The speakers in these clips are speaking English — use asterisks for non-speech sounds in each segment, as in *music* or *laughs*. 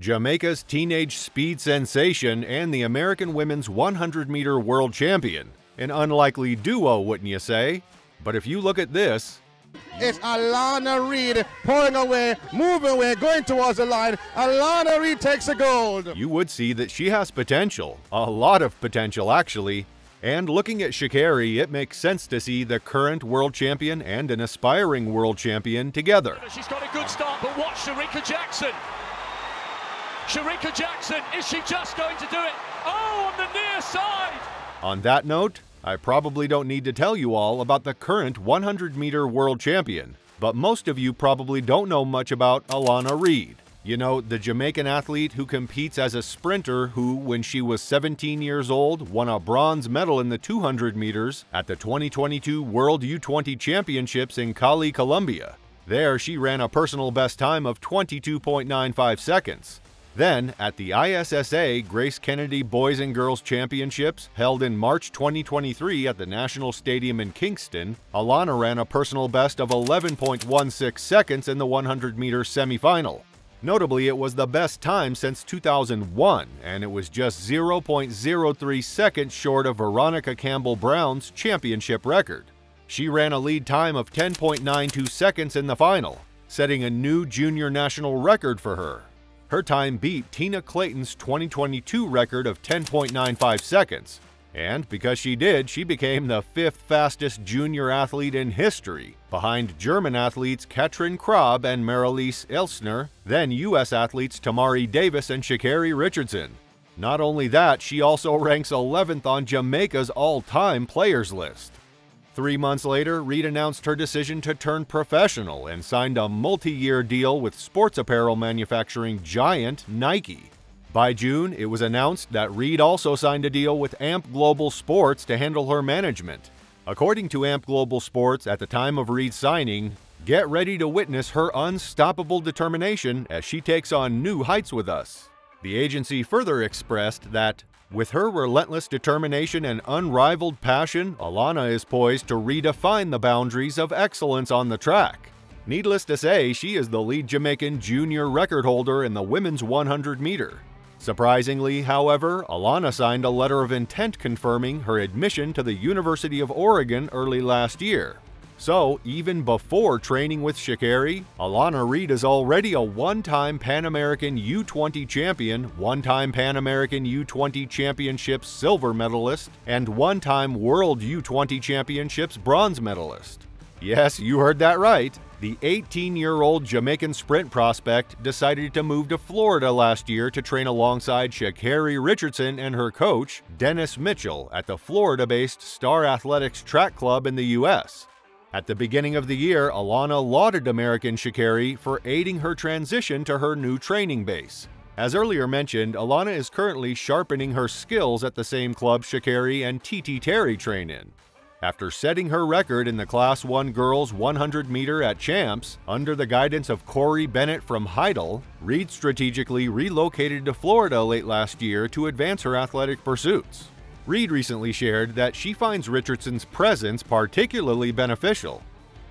Jamaica's teenage speed sensation and the American women's 100 meter world champion. An unlikely duo, wouldn't you say? But if you look at this, it's Alana Reid pulling away, moving away, going towards the line. Alana Reid takes the gold. You would see that she has potential, a lot of potential actually. And looking at Sha'Carri, it makes sense to see the current world champion and an aspiring world champion together. She's got a good start, but watch Shericka Jackson. Shericka Jackson, is she just going to do it? Oh, on the near side! On that note, I probably don't need to tell you all about the current 100 meter world champion, but most of you probably don't know much about Alana Reid. You know, the Jamaican athlete who competes as a sprinter who, when she was 17 years old, won a bronze medal in the 200 meters at the 2022 World U20 Championships in Cali, Colombia. There, she ran a personal best time of 22.95 seconds. Then, at the ISSA Grace Kennedy Boys and Girls Championships held in March 2023 at the National Stadium in Kingston, Alana ran a personal best of 11.16 seconds in the 100 meter semifinal. Notably, it was the best time since 2001, and it was just 0.03 seconds short of Veronica Campbell Brown's championship record. She ran a lead time of 10.92 seconds in the final, setting a new junior national record for her. Her time beat Tina Clayton's 2022 record of 10.95 seconds, and because she did, she became the fifth fastest junior athlete in history, behind German athletes Katrin Krabbe and Marlies Oelsner, then U.S. athletes Tamari Davis and Sha'Carri Richardson. Not only that, she also ranks 11th on Jamaica's all-time players list. Three months later, Reid announced her decision to turn professional and signed a multi-year deal with sports apparel manufacturing giant Nike. By June, it was announced that Reid also signed a deal with AMP Global Sports to handle her management. According to AMP Global Sports, at the time of Reid's signing, get ready to witness her unstoppable determination as she takes on new heights with us. The agency further expressed that, with her relentless determination and unrivaled passion, Alana is poised to redefine the boundaries of excellence on the track. Needless to say, she is the lead Jamaican junior record holder in the women's 100 meter. Surprisingly, however, Alana signed a letter of intent confirming her admission to the University of Oregon early last year. So, even before training with Sha'Carri, Alana Reid is already a one-time Pan American U20 champion, one-time Pan American U20 Championships silver medalist, and one-time World U20 Championships bronze medalist. Yes, you heard that right the 18 year old Jamaican sprint prospect decided to move to Florida last year to train alongside Sha'Carri Richardson and her coach, Dennis Mitchell, at the Florida based Star Athletics Track Club in the U.S. At the beginning of the year, Alana lauded American Sha'Carri for aiding her transition to her new training base. As earlier mentioned, Alana is currently sharpening her skills at the same club Sha'Carri and TT Terry train in. After setting her record in the Class 1 girls 100 meter at Champs under the guidance of Corey Bennett from Hydel, Reid strategically relocated to Florida late last year to advance her athletic pursuits. Reid recently shared that she finds Richardson's presence particularly beneficial.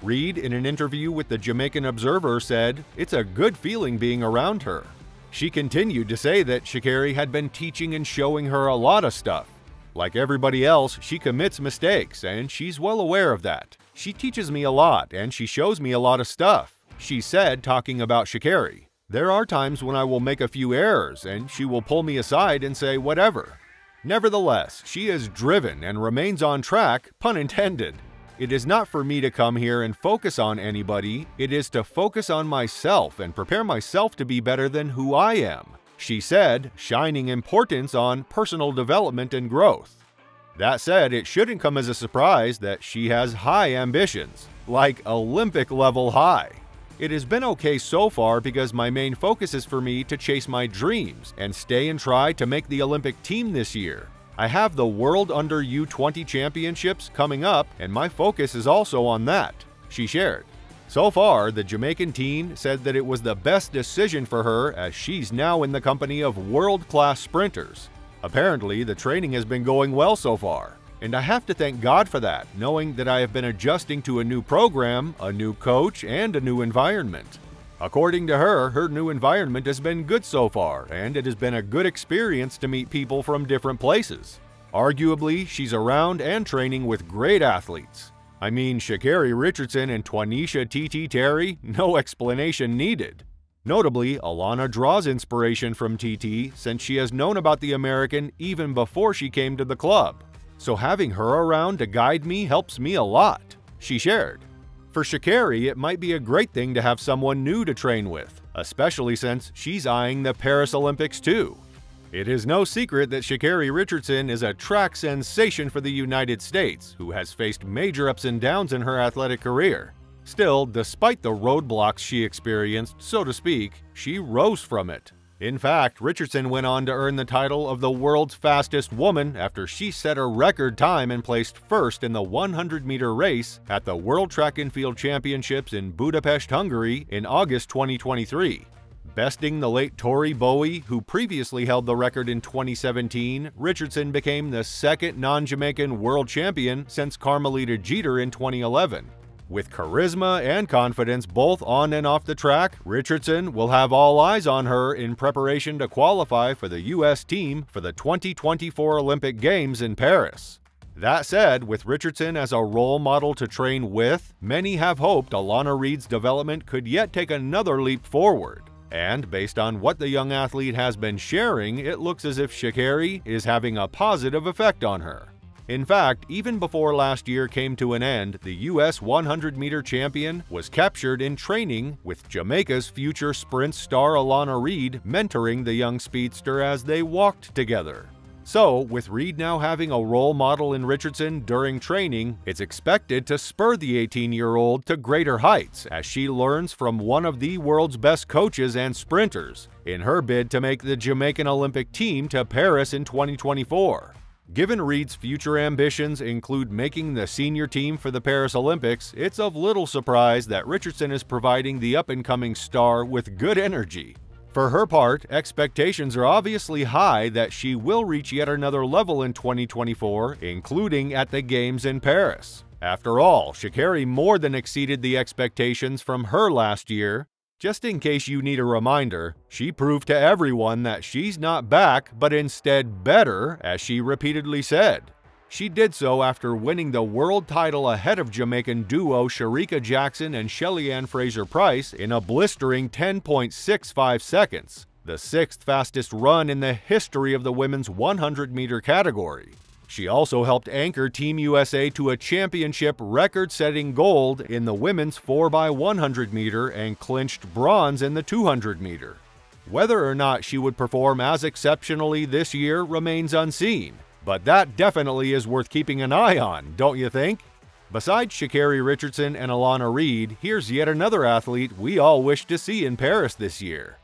Reid, in an interview with the Jamaican Observer, said, It's a good feeling being around her. She continued to say that Sha'Carri had been teaching and showing her a lot of stuff, like everybody else, she commits mistakes, and she's well aware of that. She teaches me a lot, and she shows me a lot of stuff. She said, talking about Sha'Carri, There are times when I will make a few errors, and she will pull me aside and say whatever. Nevertheless, she is driven and remains on track, pun intended. It is not for me to come here and focus on anybody, it is to focus on myself and prepare myself to be better than who I am she said, shining importance on personal development and growth. That said, it shouldn't come as a surprise that she has high ambitions, like Olympic level high. It has been okay so far because my main focus is for me to chase my dreams and stay and try to make the Olympic team this year. I have the World Under U20 Championships coming up, and my focus is also on that, she shared. So far, the Jamaican teen said that it was the best decision for her as she's now in the company of world-class sprinters. Apparently, the training has been going well so far, and I have to thank God for that, knowing that I have been adjusting to a new program, a new coach, and a new environment. According to her, her new environment has been good so far, and it has been a good experience to meet people from different places. Arguably, she's around and training with great athletes. I mean, Sha'Carri Richardson and Twanisha TT Terry, no *laughs* explanation needed. Notably, Alana draws inspiration from TT since she has known about the American even before she came to the club. So having her around to guide me helps me a lot, she shared. For Sha'Carri, it might be a great thing to have someone new to train with, especially since she's eyeing the Paris Olympics too. It is no secret that Sha'Carri Richardson is a track sensation for the United States, who has faced major ups and downs in her athletic career. Still, despite the roadblocks she experienced, so to speak, she rose from it. In fact, Richardson went on to earn the title of the world's fastest woman after she set a record time and placed first in the 100 meter race at the World Track and Field Championships in Budapest, Hungary in August 2023. Besting the late Tori Bowie, who previously held the record in 2017, Richardson became the second non Jamaican world champion since Carmelita Jeter in 2011. With charisma and confidence both on and off the track, Richardson will have all eyes on her in preparation to qualify for the U.S. team for the 2024 Olympic Games in Paris. That said, with Richardson as a role model to train with, many have hoped Alana Reid's development could yet take another leap forward. And based on what the young athlete has been sharing, it looks as if Sha'Carri is having a positive effect on her. In fact, even before last year came to an end, the U.S. 100 meter champion was captured in training with Jamaica's future sprint star Alana Reid mentoring the young speedster as they walked together. So, with Reid now having a role model in Richardson during training, it's expected to spur the 18 year old to greater heights as she learns from one of the world's best coaches and sprinters in her bid to make the Jamaican Olympic team to Paris in 2024. Given Reid's future ambitions include making the senior team for the Paris Olympics, it's of little surprise that Richardson is providing the up-and-coming star with good energy. For her part, expectations are obviously high that she will reach yet another level in 2024, including at the Games in Paris. After all, Sha'Carri more than exceeded the expectations from her last year, just in case you need a reminder, she proved to everyone that she's not back, but instead better, as she repeatedly said. She did so after winning the world title ahead of Jamaican duo Shericka Jackson and Shelly-Ann Fraser-Pryce in a blistering 10.65 seconds, the sixth fastest run in the history of the women's 100 meter category. She also helped anchor Team USA to a championship record setting gold in the women's 4x100 meter and clinched bronze in the 200 meter. Whether or not she would perform as exceptionally this year remains unseen, but that definitely is worth keeping an eye on, don't you think? Besides Sha'Carri Richardson and Alana Reid, here's yet another athlete we all wish to see in Paris this year.